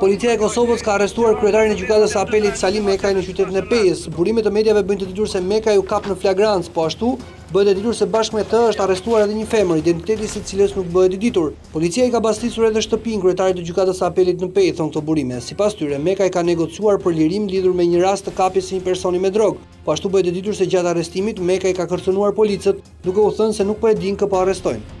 Policia e Kosovës ka arrestuar kryetarin e gjykatës së apelit Sali Mekaj në qytetin e Pejës. Burime të mediave bëjnë të ditur se Mekaj u kap në flagrancë, po ashtu bëhet e ditur se bashkë me të është arrestuar edhe një femër, identiteti i së cilës nuk bëhet i ditur. Policia i ka bastisur edhe shtëpinë kryetarit të gjykatës së apelit në Pejë, thonë këto burime. Sipas tyre, Mekaj ka negociuar për lirim lidhur me një rast të kapjes së një personi me drogë. Po ashtu bëhet e ditur se gjatë arrestimit Mekaj ka kërcënuar policët, duke u thënë se nuk po e dinë kë po arrestojnë.